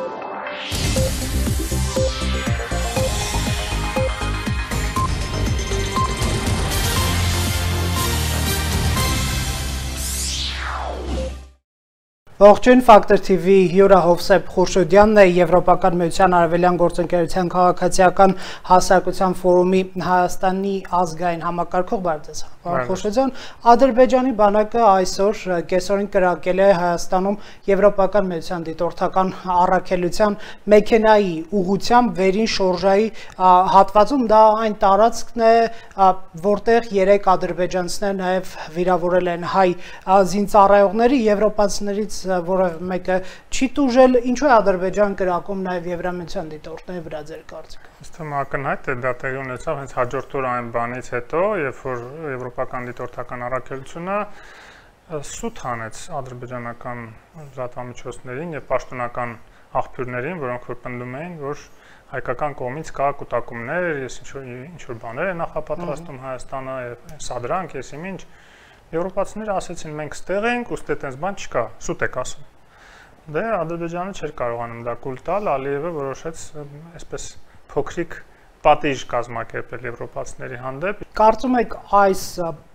you Ողջույն Factor TV հյուրը Հովսեփ Խուրշուդյանն է Եվրոպական միության արևելյան գործընկերության քաղաքացիական հասարակության ֆորումի Հայաստանի ազգային համակարգող բարդես։ Խուրշուդյան Ադրբեջանի բանակը այսօր կեսօրին կրակել է Հայաստանում Եվրոպական միության դիտորդական առաքելության մեքենայի ուղությամբ վերին շորժայի հատվածում դա այն տարածքն է որտեղ 3 ադրբեջանցիներ նաև վիրավորել են հայ զինծառայողների եվրոպացիներից որևէ մեկը չի տուժել, ինչու է Ադրբեջան կրակում նաև Եվրամիության դիտորդների վրա ձեր կարծիքը։ Ըստ ում ակնհայտ է դա տեղի ունեցավ հենց հաջորդ օր այն բանից հետո, երբ որ եվրոպական դիտորդական առաքելությունը սուտ հանեց ադրբեջանական լրատվամիջոցներին եւ պաշտոնական աղբյուրներին, որոնք որ պնդում էին, որ հայկական կողմից կա կൂട്ടակումներ, ես ինչ որ ինչ որ բաներ է նախապատրաստում Հայաստանը եւ սադրանք, ես ինչ Եվրոպացիները ասացին մենք ստեղ ենք, ուստի այդպես բան չկա, սուտ եք ասում։ Դե Ադրբեջանը չէր կարողանում դա կուլ տալ, Ալիևը որոշեց այսպես փոքրիկ պատիժ կազմակերպել եվրոպացիների հանդեպ։ Կարծում եք այս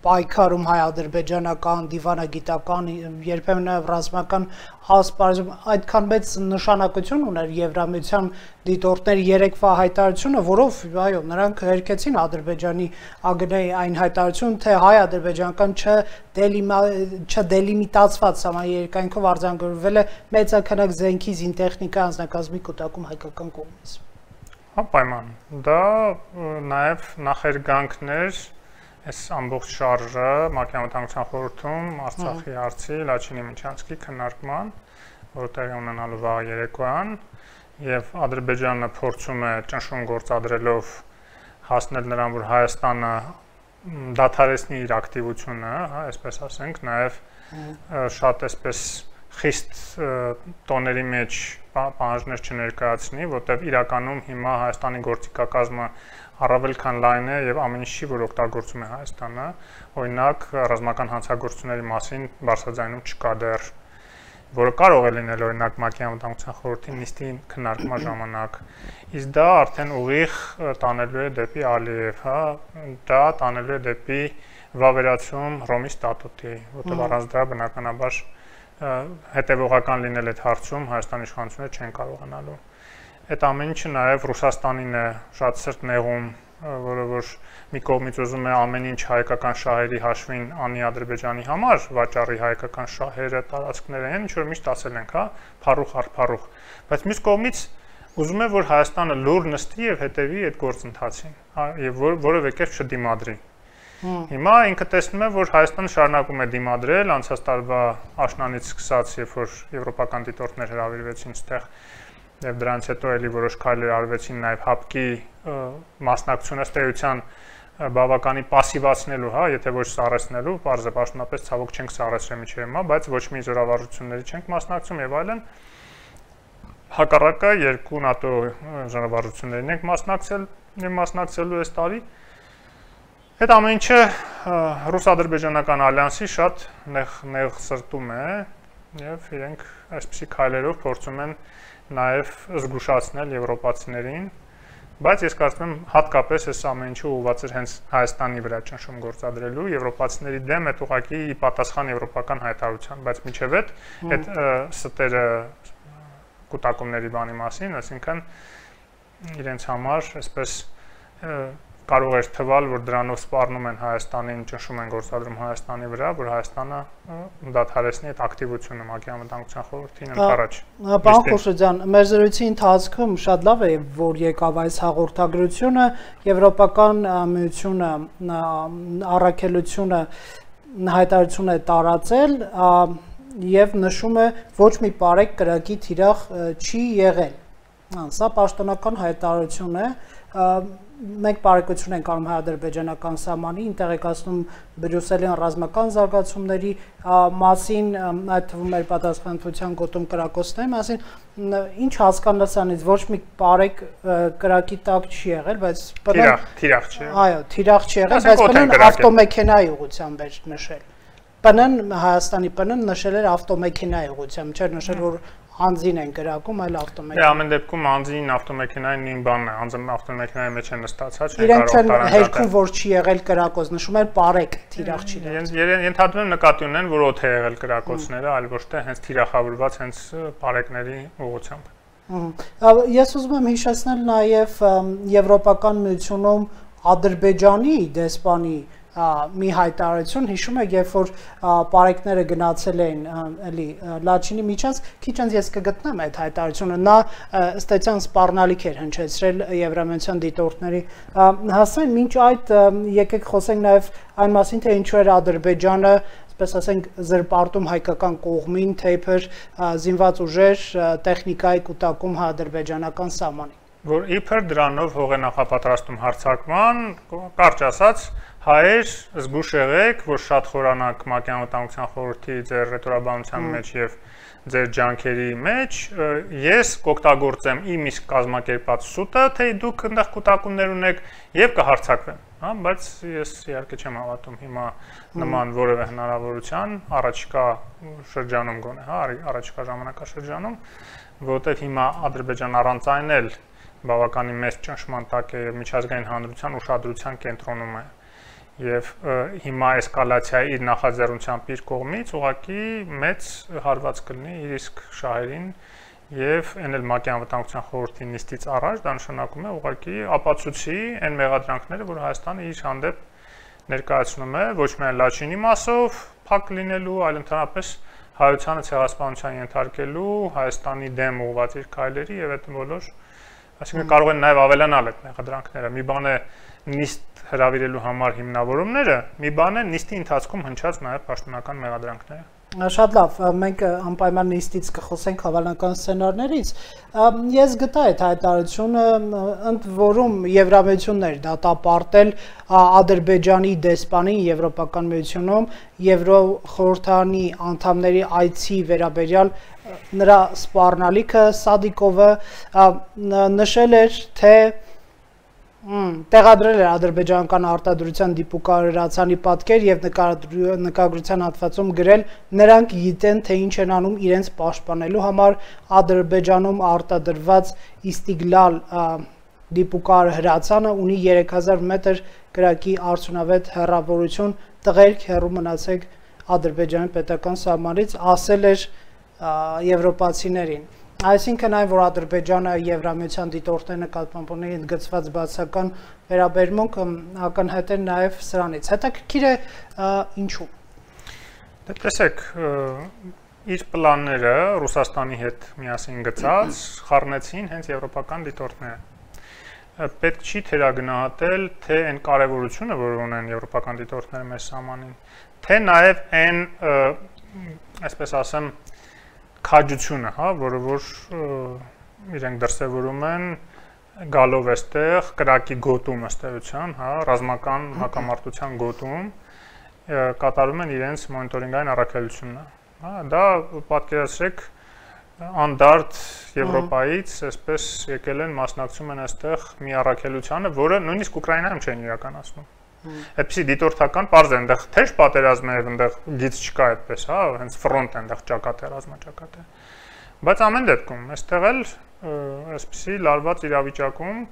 պայքարում հայ-ադրբեջանական դիվանագիտական երբեմն նաև ռազմական ասպարեզում այդքան մեծ նշանակություն ուներ Եվրամիության դիտորդների երեկվա հայտարարությունը, որով այո, նրանք հերքեցին Ադրբեջանի ԱԳՆ-ի այն հայտարարություն, թե հայ-ադրբեջանական չդելիմիտացված համաերկայքով արձանագրվել է մեծաքանակ զենքի զինտեխնիկա անձնակազմի կուտակում հայկական կողմից։ Անպայման։ Դա նաև նախերգանքներ այս ամբողջ շարժը Մակիամտանգության խորհրդում Արցախի հարցի Լաչինի Միչանսկի քննարկման, որտեղ ունենալու վաղ երեկոյան եւ Ադրբեջանը փորձում է ճնշում գործադրելով հասնել նրան, որ Հայաստանը դադարեցնի իր ակտիվությունը, հա, այսպես ասենք, նաև շատ այսպես խիստ տոների մեջ պահանջներ չներկայացնի, որտեղ իրականում հիմա Հայաստանի գործիքակազմը առավել քան լայն է եւ ամեն ինչի որ օգտագործում է Հայաստանը, օրինակ ռազմական հանցագործությունների մասին բարձրաձայնում չկա դեռ որը կարող է լինել օրինակ ՄԱԿ-ի անվտանգության խորհրդի նիստի քննարկման ժամանակ։ Իսկ դա արդեն ուղիղ տանելու է դեպի Ալիև, հա, դա տանելու է դեպի վավերացում Ռոմի ստատուտի, որտեղ առանց դրա բնականաբար հետևողական լինել այդ հարցում Հայաստանի իշխանությունները չեն կարողանալու։ Այդ ամեն ինչը նաև Ռուսաստանին է շատ սրտ նեղում, որը որ մի կողմից ուզում է ամեն ինչ հայկական շահերի հաշվին անի Ադրբեջանի համար, վաճառի հայկական շահերը, տարածքները են, ինչ որ միշտ ասել ենք, հա, փառուխ առ փառուխ։ Բայց մյուս կողմից ուզում է որ Հայաստանը լուր նստի եւ հետեւի այդ գործընթացին, եւ որ, որևէ կերպ չդիմադրի։ Հիմա ինքը տեսնում է, որ Հայաստանը շարունակում է դիմադրել անցած տարվա աշնանից սկսած, երբ որ եվրոպական դիտորդներ հրավիրվեցին այդտեղ եւ դրանից հետո էլի որոշ քայլեր արվեցին նաեւ հապկի մասնակցությունը ստեյության բավականի пассивացնելու, հա, եթե ոչ սառեցնելու, բարձր պաշտոնապես ցավոք չենք սառեցրել միջև հիմա, բայց ոչ մի զորավարությունների չենք մասնակցում եւ այլն։ Հակառակը երկու ՆԱՏՕ զորավարություններին ենք մասնակցել, մասնակցելու այս տարի, մասնակցել Այդ ամեն ինչը ռուս-ադրբեջանական ալյանսի շատ նեղ նեղ սրտում է եւ իրենք այսպիսի քայլերով փորձում են նաեւ զգուշացնել եվրոպացիներին, բայց ես կարծում եմ հատկապես այս ամեն ինչը ուղղված էր հենց Հայաստանի վրա ճնշում գործադրելու եվրոպացիների դեմ այդ ուղակի պատասխան եվրոպական հայտարարության, բայց միջև այդ այդ ստերը կൂട്ടակումների բանի մասին, այսինքն իրենց համար այսպես կարող էր թվալ, որ դրանով սպառնում են Հայաստանին, ճնշում են գործադրում Հայաստանի վրա, որ Հայաստանը դադարեցնի այդ ակտիվությունը ՄԱԿ-ի անվտանգության խորհրդին ընդառաջ։ Պարոն Խոշոջան, մեր զրույցի ընթացքում շատ լավ է, որ եկավ այս հաղորդագրությունը, Եվրոպական միությունը առաքելությունը հայտարարություն է տարածել եւ նշում է ոչ մի բարեկ կրակի թիրախ չի եղել։ Սա պաշտոնական հայտարարություն է մենք բարեկեցություն ենք անում հայ-ադրբեջանական սահմանի, ինտեգրացնում Բրյուսելյան ռազմական զարգացումների մասին, այդ թվում էր պատասխանատվության գոտում կրակոցների մասին, ինչ հասկանալսանից ոչ մի բարեկ կրակի տակ չի եղել, բայց թիրախ, թիրախ չէ։ Այո, թիրախ չի եղել, բայց բնեն ավտոմեքենայի ուղությամբ էր նշել։ ՊՆ-ն Հայաստանի ՊՆ-ն նշել էր ավտոմեքենայի ուղությամբ, չէր նշել որ անձին են գրակում, այլ ավտոմեքենա։ Դե ամեն դեպքում անձին ավտոմեքենային նույն բանն է, անձը ավտոմեքենայի մեջ է նստածած, չէ՞ կարող տարանջատել։ Իրենք հերքում որ չի եղել կրակոց, նշում էր բարեկ թիրախ չի եղել։ Ենթադրում եմ նկատի ունեն, որ օդ է եղել կրակոցները, այլ ոչ թե հենց թիրախավորված հենց բարեկների ուղղությամբ։ Ես ուզում եմ հիշեցնել նաև Եվրոպական միությունում Ադրբեջանի դեսպանի մի հայտարարություն հիշում եք երբ որ պարեկները գնացել էին էլի Լաչինի միջանց քիչ անց ես կգտնեմ այդ հայտարարությունը նա ըստեյցյան սպառնալիք էր հնչեցրել Եվրամիության դիտորդների հասցեն մինչ այդ եկեք խոսենք նաև այն մասին թե ինչու էր Ադրբեջանը պես ասենք զրպարտում հայկական կողմին թեփեր զինված ուժեր տեխնիկայի կուտակում հադրբեջանական սահմանին որ իբր դրանով հող է նախապատրաստում հարցակման կարճ ասած հայեր զգուշ եղեք որ շատ խորանակ մակյանոտանության խորհրդի ձեր ռետորաբանության մեջ եւ ձեր ջանքերի մեջ ես կօգտագործեմ իմ իսկ կազմակերպած սուտը թե դուք այնտեղ կուտակումներ ունեք եւ կհարցակվեմ հա բայց ես իհարկե չեմ հավատում հիմա նման որևէ հնարավորության առաջիկա շրջանում գոնե հա առաջիկա ժամանակաշրջանում որովհետեւ հիմա ադրբեջան առանց այն էլ բավականին մեծ ճնշման տակ է եւ միջազգային հանրության ուշադրության կենտրոնում է եւ հիմա էսկալացիայի իր նախաձեռնությամբ իր կողմից ուղակի մեծ հարված կլինի իր իսկ շահերին եւ այն էլ ՄԱԿ-ի անվտանգության խորհրդի նիստից առաջ դա նշանակում է ուղղակի ապացուցի այն մեղադրանքները, որ Հայաստանը իր հանդեպ ներկայացնում է ոչ միայն Լաչինի մասով փակ լինելու, այլ ընդհանրապես հայությանը ցեղասպանության ենթարկելու, Հայաստանի դեմ ուղղված իր քայլերի եւ այդ բոլոր այսինքն կարող են նաեւ ավելանալ այդ մեղադրանքները։ Մի բան է նիստ հravirելու համար հիմնավորումները, մի բան է նիստի ընթացքում հնչած նաեւ պաշտոնական մեղադրանքները։ Շատ լավ, մենք անպայման նիստից կխոսենք հավանական սցենարներից։ Ես գտա այդ հայտարարությունը, ընդ որում Եվրամիությունն էր դատապարտել Ադրբեջանի դեսպանին Եվրոպական միությունում Եվրո խորհրդանի անդամների այցի վերաբերյալ նրա սպառնալիքը Սադիկովը նշել էր, թե տեղադրել էր ադրբեջանական արտադրության դիպուկարացանի պատկեր եւ նկարագրության հատվածում գրել նրանք գիտեն թե ինչ են անում իրենց պաշտպանելու համար ադրբեջանում արտադրված Իստիգլալ դիպուկար հրացանը ունի 3000 մետր կրակի արդյունավետ հեռավորություն տղերք հեռու մնացեք ադրբեջանի պետական սահմանից ասել էր եվրոպացիներին Այսինքն այն, որ Ադրբեջանը Եվրամիության դիտորդի նկատմամբ ունի ընդգծված բացական վերաբերմունք, ակնհայտ է նաև սրանից։ Հետաքրքիր է ինչու։ Դե տեսեք, իր պլանները Ռուսաստանի հետ միասին գծած խառնեցին հենց եվրոպական դիտորդները պետք չի թերագնահատել թե այն կարևորությունը, որ ունեն եվրոպական դիտորդները մեր սահմանին, թե նաև այն, այսպես ասեմ, քաջությունը, հա, որը որ իրենք դրսևորում են գալով այստեղ կրակի գոտում ըստեյության, հա, ռազմական հակամարտության գոտում կատարում են իրենց մոնիտորինգային առաքելությունը։ Հա, դա պատկերացրեք անդարտ Եվրոպայից այսպես եկել են մասնակցում են այստեղ մի առաքելությանը, որը նույնիսկ Ուկրաինայում չեն իրականացնում այդպեսի դիտորդական parz է այնտեղ թեժ պատերազմ է այնտեղ գից չկա այդպես հա հենց ֆրոնտ այնտեղ ճակատ է ռազմաճակատ է բայց ամեն դեպքում այստեղ էլ այսպեսի լարված իրավիճակում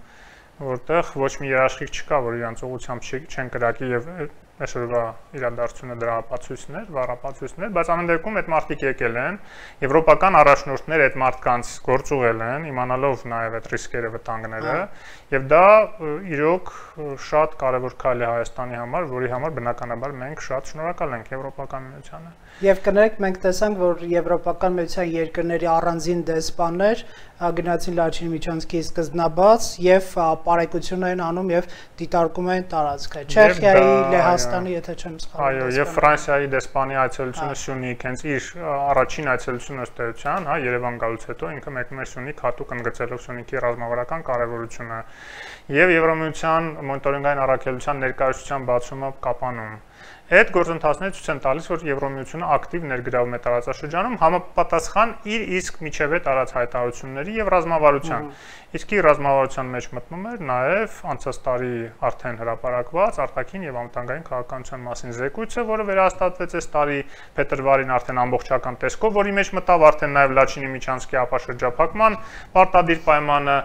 որտեղ ոչ մի երաշխիք չկա որ իրանց ուղությամբ չեն կրակի եւ այսօրվա իրադարձությունը դրա ապացույցներ, վառապացույցներ, բայց ամեն դեպքում այդ մարդիկ եկել են, եվրոպական առաջնորդները այդ մարդկանց գործուղել են, իմանալով նաև այդ ռիսկերը, վտանգները, եւ դա իրոք շատ կարևոր քայլ է Հայաստանի համար, որի համար բնականաբար մենք շատ շնորհակալ ենք Եվրոպական միությանը։ Եվ կներեք, մենք տեսանք, որ Եվրոպական միության երկրների առանձին դեսպաններ գնացին Լաչինի Միչանսկի սկզբնաբաց եւ բարեկություն են անում եւ դիտարկում են տարածքը։ Չեխիայի, Լեհաստանի, եթե չեմ սխալվում։ Այո, եւ Ֆրանսիայի դեսպանի այցելությունը Սյունիք, հենց իր առաջին այցելությունը ըստ էության, հա, Երևան գալուց հետո ինքը մեկնում է Սյունիք հատուկ ընդգծելով Սյունիքի ռազմավարական կարևորությունը եւ Եվրոմիության մոնիտորինգային առաքելության ներկայացության բացումը կապանում այդ գործընթացները ցույց են տալիս, որ Եվրոմիությունը ակտիվ ներգրավում է տարածաշրջանում համապատասխան իր իսկ միջև է տարած հայտարարությունների եւ ռազմավարության։ Իսկ ի ռազմավարության մեջ մտնում էր նաեւ անցած տարի արդեն հրապարակված արտաքին եւ անվտանգային քաղաքականության մասին զեկույցը, որը վերահաստատվեց այս տարի փետրվարին արդեն ամբողջական տեսքով, որի մեջ մտավ արդեն նաեւ Լաչինի Միչանսկի ապաշրջափակման պարտադիր պայմանը,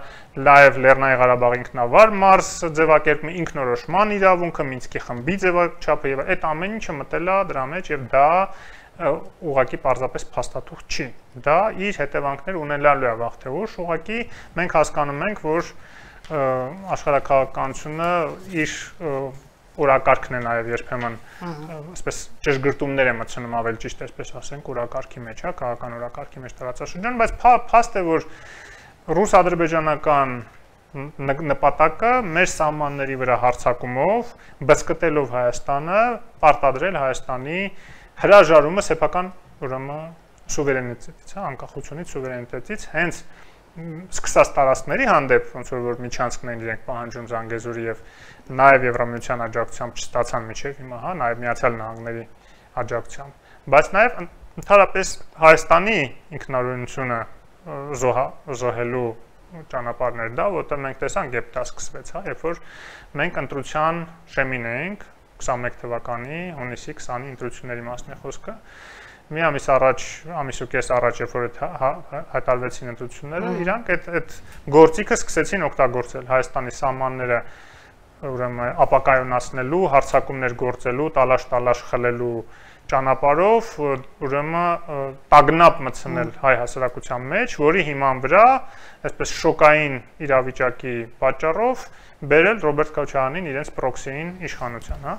լայվ Լեռնային Ղարաբաղի ինքնավար մարզ ձևակերպումը, ինքնորոշման իրավունքը, Մինսկի խմբի ձևաչափը եւ այդ ամեն ինչը մտել է դրա մեջ եւ դա ուղակի պարզապես փաստաթուղթ չի։ Դա իր հետևանքներ ունենալու է վաղ թե ուշ, ուղակի մենք հասկանում ենք, որ աշխարհակաղականությունը իր օրակարգն է նաև երբեմն այսպես ճշգրտումներ է մտցնում ավելի ճիշտ այսպես ասենք օրակարգի մեջ, հա, քաղաքական օրակարգի մեջ տարածաշրջան, բայց փաստ է որ ռուս-ադրբեջանական նպատակը մեր սահմանների վրա հարցակումով բսկտելով Հայաստանը պարտադրել Հայաստանի հրաժարումը սեփական ուրեմն սուվերենիտետից, հա, անկախությունից, սուվերենիտետից, հենց սկսած տարածքների հանդեպ ոնց որ որ միջանցքներն իրենք պահանջում Զանգեզուրի եւ նաեւ Եվրամիության աջակցությամբ չստացան միջև հիմա, հա, նաեւ Միացյալ Նահանգների աջակցությամբ, բայց նաեւ ընդհանրապես Հայաստանի ինքնարույնությունը զոհա զոհելու ճանապարհներ դա, որտեղ մենք տեսանք, երբ դա սկսվեց, հա, երբ որ մենք ընտրության շեմին էինք 21 թվականի հունիսի 20-ի ընտրությունների մասն է խոսքը մի ամիս առաջ, ամիս ու կես առաջ, երբ որ հա, հա, հայտարարվեցին ընտրությունները, իրանք այդ այդ գործիքը սկսեցին օգտագործել Հայաստանի սահմանները ուրեմն ապակայունացնելու, հարցակումներ գործելու, տալաշ-տալաշ խլելու ճանապարով ուրեմն տագնապ մտցնել հայ հասարակության մեջ, որի հիման վրա այսպես շոկային իրավիճակի պատճառով բերել Ռոբերտ Քոչարյանին իրենց պրոքսիին իշխանության, հա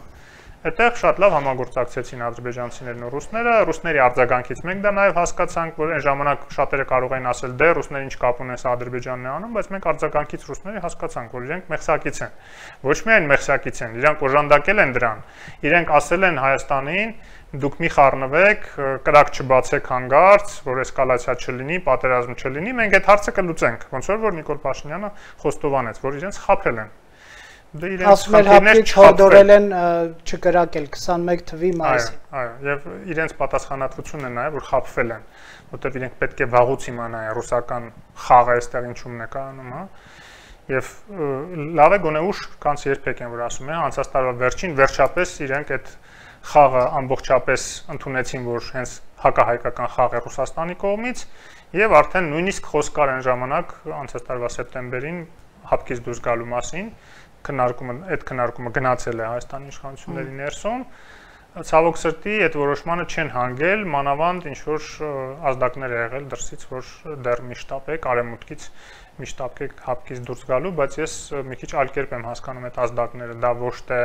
Այդտեղ շատ լավ համագործակցեցին ադրբեջանցիներն ու ռուսները, ռուսների արձագանքից մենք դա նաև հասկացանք, որ այն ժամանակ շատերը կարող էին ասել դե ռուսները ինչ կապ ունեն սա Ադրբեջանն է անում, բայց մենք արձագանքից ռուսների հասկացանք, որ իրենք մեղսակից են։ Ոչ միայն մեղսակից են, իրենք օժանդակել են դրան։ Իրենք ասել են Հայաստանին, դուք մի խառնվեք, կրակ չբացեք հանգարց, որ էսկալացիա չլինի, պատերազմ չլինի, մենք այդ հարցը կլուծենք։ Ոնց որ որ Նիկոլ Փաշինյանը խոստովանեց, որ իրենց խափել են Դե իրենց խնդիրներ չհորդորել են չկրակել 21 թվի մայիսին։ Այո, այո, եւ իրենց պատասխանատվությունն է նաեւ որ խափվել են, որտեղ իրենք պետք է վաղուց իմանան ռուսական խաղը այստեղ ինչումն է կանում, հա։ Եվ լավ է գոնե ուշ, կանց երբեք են որ ասում են, անցած տարվա վերջին վերջապես իրենք այդ խաղը ամբողջապես ընդունեցին, որ հենց հակահայկական խաղ է Ռուսաստանի կողմից եւ արդեն նույնիսկ խոսքար են ժամանակ անցած տարվա սեպտեմբերին հապկից դուրս գալու մասին քննարկումը այդ քննարկումը գնացել է Հայաստանի իշխանությունների ներսում ցավոք սրտի այդ որոշմանը չեն հանգել մանավանդ ինչ որ ազդակներ ա եղել դրսից որ դեռ միշտապ է արեմուտքից միշտապ է հապկից դուրս գալու բայց ես մի քիչ այլ կերպ եմ հասկանում այդ ազդակները դա ոչ թե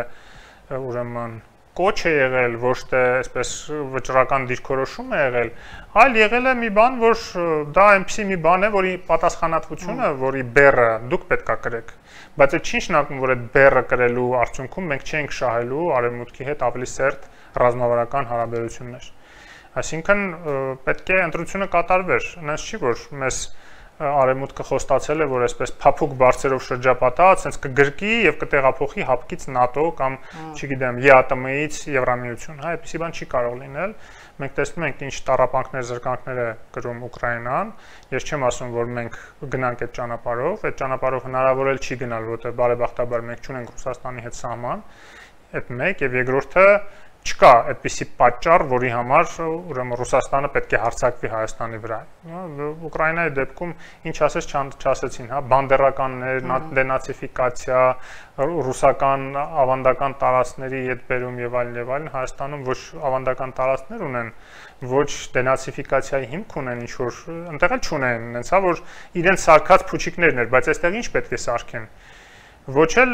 ուրեմն կոչ է եղել, ոչ թե այսպես վճռական դիրքորոշում է եղել, այլ եղել է մի բան, որ դա այնպեսի մի բան է, որի պատասխանատվությունը, որի բեռը դուք պետքա կրեք։ Բայց այդ չի նշանակում, որ այդ բեռը կրելու արդյունքում մենք չենք շահելու արևմուտքի հետ ավելի սերտ ռազմավարական հարաբերություններ։ Այսինքն պետք է ընտրությունը կատարվեր, այնպես չի որ մեզ արևմուտքը խոստացել է, որ այսպես փափուկ բարձերով շրջապատած, հենց կգրկի եւ կտեղափոխի հապկից ՆԱՏՕ կամ, չգիտեմ, ԵԱՏՄ-ից Եվրամիություն, հա, այդպեսի բան չի կարող լինել։ Մենք տեսնում ենք ինչ տարապանքներ, զրկանքներ է գրում Ուկրաինան։ Ես չեմ ասում, որ մենք գնանք այդ ճանապարհով, այդ ճանապարհով հնարավոր էլ չի գնալ, որովհետեւ բարեբախտաբար մենք չունենք Ռուսաստանի հետ սահման։ Այդ մեկ եւ երկրորդը չկա այդպիսի պատճառ, որի համար ուրեմն Ռուսաստանը պետք է հարցակվի Հայաստանի վրա։ Ուկրաինայի դեպքում ինչ ասես չասեցին, հա, բանդերականներ, դենացիֆիկացիա, ռուսական ավանդական տարածքների հետ բերում եւ այլն եւ այլն Հայաստանում ոչ ավանդական տարածքներ ունեն, ոչ դենացիֆիկացիայի հիմք ունեն ինչ որ ընդեղ էլ չունեն, այնց հա որ իրենց սարկած փուչիկներն էր, բայց այստեղ ինչ պետք է սարքեն։ Ոչ էլ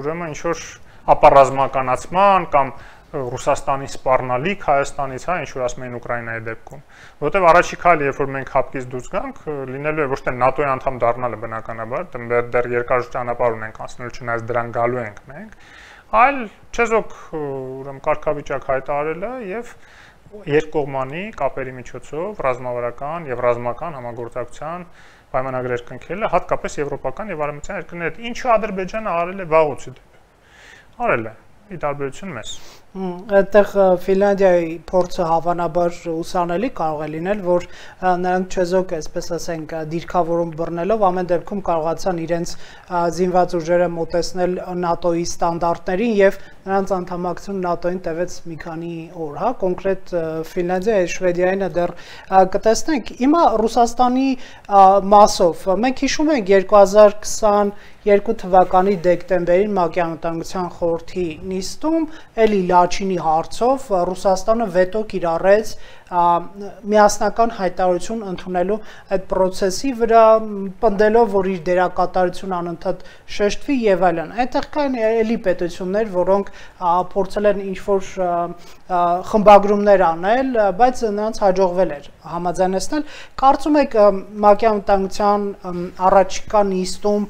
ուրեմն ինչ որ ապառազմականացման կամ Ռուսաստանի սպառնալիք Հայաստանից, հա, ինչ որ ասում են Ուկրաինայի դեպքում։ Որտեվ առաջի քայլը, երբ որ մենք հապկից դուրս գանք, լինելու է ոչ թե ՆԱՏՕ-ի անդամ դառնալը բնականաբար, դեռ դեռ երկար ճանապարհ ունենք անցնելու, չնայած դրան գալու ենք մենք, այլ չեզոք ուրեմն կարգավիճակ հայտարարելը եւ երկկողմանի կապերի միջոցով ռազմավարական եւ ռազմական համագործակցության պայմանագրեր կնքելը հատկապես եվրոպական եւ արևմտյան երկրների հետ ինչու ադրբեջանը արել է վաղուց արել է ի տարբերություն մեզ Այդտեղ Ֆինլանդիայի փորձը հավանաբար ուսանելի կարող է լինել, որ նրանք չեզոք, այսպես ասենք, դիրքավորում բռնելով ամեն դեպքում կարողացան իրենց զինված ուժերը մոտեցնել ՆԱՏՕ-ի ստանդարտներին եւ նրանց անդամակցություն ՆԱՏՕ-ին տևեց մի քանի օր, հա, կոնկրետ Ֆինլանդիայի, Շվեդիային դեռ կտեսնենք։ Հիմա Ռուսաստանի մասով մենք հիշում ենք 2020 2 թվականի դեկտեմբերին ՄԱԿ-ի անվտանգության խորհրդի նիստում էլի Լաչինի հարցով Ռուսաստանը վետո կիրառեց միասնական հայտարարություն ընդունելու այդ process-ի վրա պնդելով, որ իր դերակատարությունը անընդհատ շեշտվի եւ այլն։ Այնտեղ կան էլի պետություններ, որոնք փորձել են ինչ-որ խմբագրումներ անել, բայց նրանց հաջողվել էր համաձայնեցնել։ Կարծում եք ՄԱԿ-ի անվտանգության առաջիկա նիստում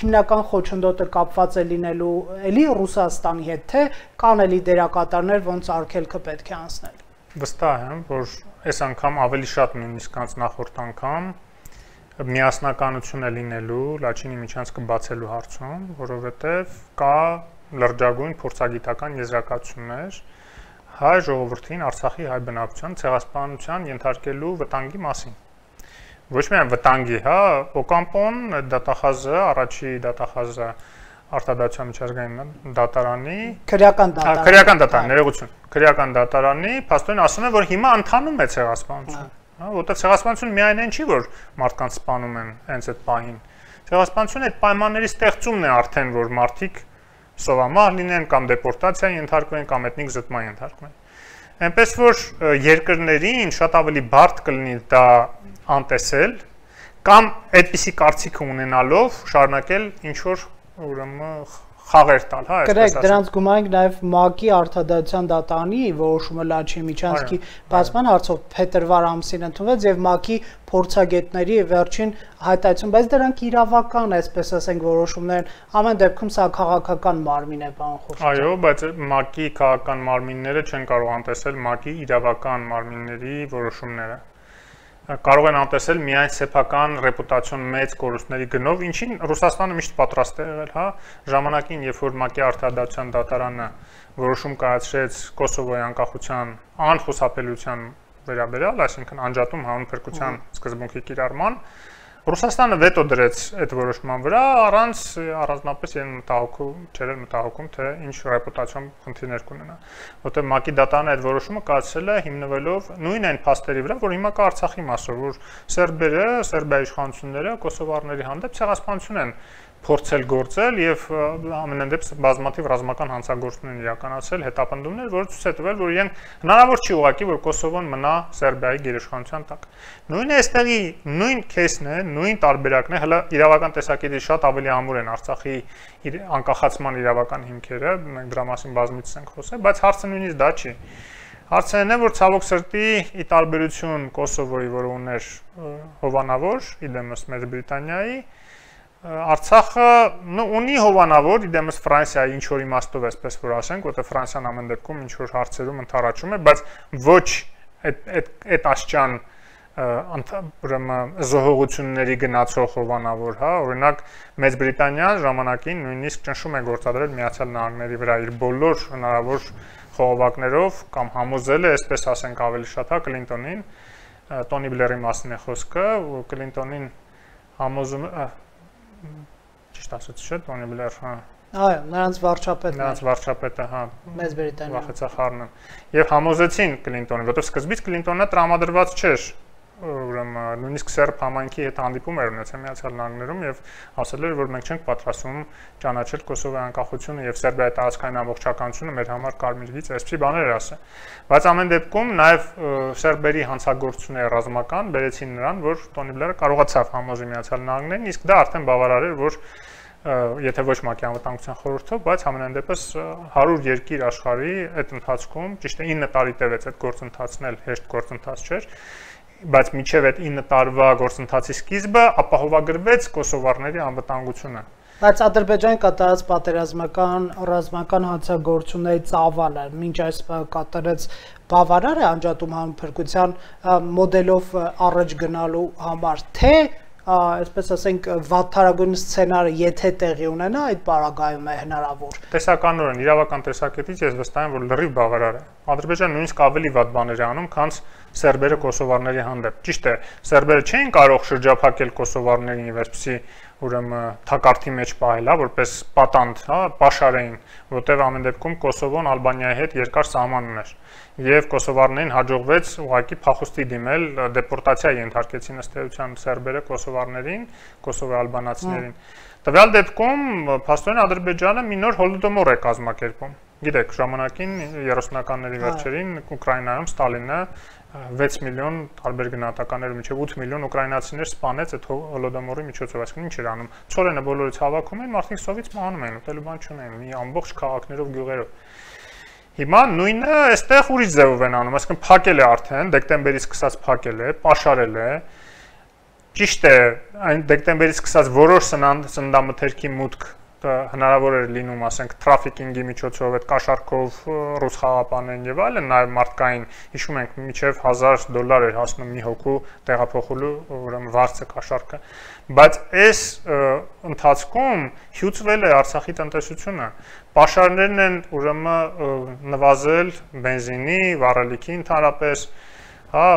հիմնական խոչընդոտը կապված է լինելու էլի Ռուսաստանի հետ, թե կան էլի դերակատարներ, ոնց արկելքը պետք է անցնել վստահ եմ, որ այս անգամ ավելի շատ նույնիսկ կանց նախորդ անգամ միասնականություն է լինելու Լաչինի միջանցքը բացելու հարցում, որովհետև կա լրջագույն փորձագիտական եզրակացություններ հայ ժողովրդին Արցախի հայ բնակության ցեղասպանության ենթարկելու վտանգի մասին։ Ոչ միայն վտանգի, հա, Օկամպոն դատախազը, առաջի դատախազը արտադատության միջազգային դատարանի քրեական դատարան։ Քրեական դատարան, ներողություն։ Քրեական դատարանի փաստորեն ասում է, որ հիմա ընթանում է ցեղասպանություն։ Հա, որտեղ ցեղասպանություն միայն այն չի, որ մարդկանց սպանում են հենց այդ պահին։ Ցեղասպանությունը այդ պայմանների ստեղծումն է արդեն, որ մարդիկ սովամահ լինեն կամ դեպորտացիա ենթարկվեն կամ էթնիկ զտման ենթարկվեն։ Էնպես որ երկրներին շատ ավելի բարդ կլինի դա անտեսել կամ այդպիսի կարծիք ունենալով շարունակել ինչ որ ուրեմն խաղեր տալ, հա, այսպես ասած։ Դրանց գումարենք նաև ՄԱԿ-ի արտադատության դատանի որոշումը Լաչի Միչանսկի բացման հարցով փետրվար ամսին ընդունվեց եւ ՄԱԿ-ի փորձագետների վերջին հայտարարություն, բայց դրանք իրավական, այսպես ասենք, որոշումներ են։ Ամեն դեպքում սա քաղաքական մարմին է, բան խոսքը։ Այո, բայց ՄԱԿ-ի քաղաքական մարմինները չեն կարող անտեսել ՄԱԿ-ի իրավական մարմինների որոշումները կարող են անտեսել միայն սեփական ռեպուտացիոն մեծ կորուստների գնով, ինչին Ռուսաստանը միշտ պատրաստ է եղել, հա, ժամանակին, երբ որ ՄԱԿ-ի արտադատության դատարանը որոշում կայացրեց Կոսովոյի անկախության անխուսափելիության վերաբերյալ, այսինքն անջատում հանուն փրկության սկզբունքի կիրառման, Ռուսաստանը վետո դրեց այդ որոշման վրա առանց առանձնապես այն մտահոգում, չէր մտահոգում, թե ինչ ռեպուտացիոն խնդիրներ կունենա։ Որտեղ ՄԱԿ-ի դատանը այդ որոշումը կայացրել է հիմնվելով նույն այն փաստերի վրա, որ հիմա կա Արցախի մասով, որ սերբերը, սերբիա իշխանությունները կոսովարների հանդեպ ցեղասպանություն են փորձել գործել եւ ամենայն դեպս բազմաթիվ ռազմական հանցագործություններ իրականացել, հետապնդումներ, որը ցույց է տվել, որ իրենք հնարավոր չի ուղղակի, որ Կոսովոն մնա Սերբիայի գերիշխանության տակ։ Նույնը այստեղի նույն քեյսն է, նույն տարբերակն է, հələ իրավական տեսակետից շատ ավելի ամուր են Արցախի անկախացման իրավական հիմքերը, մենք դրա մասին բազմիցս ենք խոսել, բայց հարցը նույնիսկ դա չի։ Հարցը այն է, որ ցավոք սրտի ի տարբերություն Կոսովոյի, որը ուներ հովանավոր, իդեմս Մեծ Բրիտանիայի, Արցախը ունի հովանավոր իդեմս Ֆրանսիայի ինչ որ իմաստով էսպես որ ասենք, որտեղ Ֆրանսիան ամեն դեպքում ինչ որ հարցերում ընթառաջում է, բայց ոչ այդ այդ այդ աշճան ուրեմն զոհողությունների գնացող հովանավոր, հա, օրինակ Մեծ Բրիտանիան ժամանակին նույնիսկ ճնշում է գործադրել Միացյալ Նահանգների վրա իր բոլոր հնարավոր խողովակներով կամ համոզել է, այսպես ասենք ավելի շատ հա Կլինտոնին, Տոնի Բլերի մասին է խոսքը, Կլինտոնին համոզում ճիշտ ասած չէ, Տոնի Բլեր, հա։ Այո, նրանց վարչապետն է։ Նրանց վարչապետը, հա։ Մեծ Բրիտանիա։ Վախեցա խառնեմ։ Եվ համոզեցին Կլինտոնին, որովհետև սկզբից Կլինտոնը տրամադրված չէր ուրեմն նույնիսկ սերբ համայնքի հետ հանդիպում էր ունեցել Միացյալ Նահանգներում եւ ասել էր որ մենք չենք պատրաստվում ճանաչել Կոսովոյի անկախությունը եւ Սերբիայի տարածքային ամբողջականությունը մեր համար կարմիր գիծ, այսպիսի բաներ ասել։ Բայց ամեն դեպքում նաեւ սերբերի հանցագործությունները ռազմական բերեցին նրան, որ Տոնի Բլերը կարողացավ համոզի Միացյալ Նահանգներին, իսկ դա արդեն բավարար էր, որ եթե ոչ ՄԱԿ-ի անվտանգության խորհրդով, բայց ամենայն դեպս 100 երկիր աշխարհի այդ ընթացքում ճիշտ է 9 տարի տևեց այդ գործընթացն էլ հեշտ գործընթաց չէր բայց միջև այդ 9 տարվա գործընթացի սկիզբը ապահովագրվեց կոսովարների անվտանգությունը բայց Ադրբեջանի կատարած պատերազմական ռազմական հանցագործությունների ծավալը մինչ այս կատարած բավարար է անջատում հանրապետության մոդելով առաջ գնալու համար թե այսպես ասենք վատթարագույն սցենարը եթե տեղի ունենա, այդ պարագայում է հնարավոր։ Տեսականորեն իրավական տեսակետից ես վստահ եմ, որ լրիվ բավարար է։ Ադրբեջանը նույնիսկ ավելի վատ բաներ է անում, քան սերբերը կոսովարների հանդեպ։ Ճիշտ է, սերբերը չէին կարող շրջափակել կոսովարներին եւ այսպեսի ուրեմն թակարդի մեջ պահել, հա, որպես պատանդ, հա, pašարեին, որտեղ ամեն դեպքում Կոսովոն Ալբանիայի հետ երկար սահման ուներ։ Եվ կոսովարներին հաջողվեց ուղակի փախուստի դիմել, դեպորտացիա ենթարկեցին ըստ էության սերբերը կոսովարներին, կոսովո ալբանացիներին։ Տվյալ դեպքում փաստորեն Ադրբեջանը մի նոր հոլոդոմոր է կազմակերպում։ Գիտեք, ժամանակին 30-ականների վերջերին Ուկրաինայում Ստալինը 6 միլիոն տարբեր գնահատականներով միջև 8 միլիոն ուկրաինացիներ սպանեց այդ հոլոդոմորի միջոցով, այսինքն ինչ էր անում։ Ցորենը բոլորից հավաքում էին, մարդիկ սովից մահանում էին, ուտելու բան չունեին, մի ամբողջ քաղաքներով, գյուղերով։ Հիմա նույնը այստեղ ուրիշ ձևով են անում, այսինքն փակել է արդեն, դեկտեմբերից սկսած փակել է, pašարել է։ Ճիշտ է, այն դեկտեմբերից սկսած որոշ սննդամթերքի մուտք հնարավոր էր լինում, ասենք, թրաֆիկինգի միջոցով, այդ կաշառքով ռուս խաղապանեն եւ այլն, նաեւ մարդկային, հիշում ենք, միջև 1000 դոլար էր հասնում մի հոգու տեղափոխելու, ուրեմն վարձը կաշառքը։ Բայց այս ընթացքում հյուծվել է Արցախի տնտեսությունը։ Պաշարներն են ուրեմն նվազել բենզինի, վառելիքի ընդհանրապես, հա,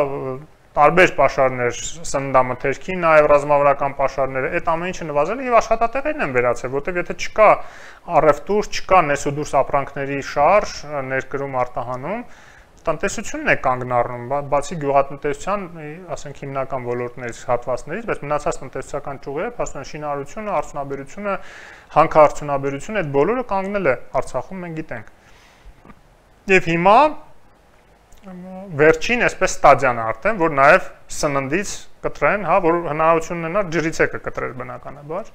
տարբեր պաշարներ, սննդամթերքի, նաև ռազմավարական պաշարները, այդ ամեն ինչը նվազել է եւ աշխատատեղերն են վերացել, որտեղ եթե չկա առևտուր, չկա նեսուդուրս ապրանքների շարժ ներկրում արտահանում, տնտեսությունն է կանգն առնում, բացի գյուղատնտեսության, ասենք հիմնական ոլորտներից, հատվածներից, բայց մնացած տնտեսական ճյուղերը, փաստորեն շինարարությունը, արդյունաբերությունը, հանքարդյունաբերությունը, այդ բոլորը կանգնել է Արցախում, մենք գիտենք։ Եվ հիմա վերջին այսպես ստադիան արդեն, որ նաև սննդից կտրեն, հա, որ հնարավորություն ունենար ջրից է կկտրել բնականաբար,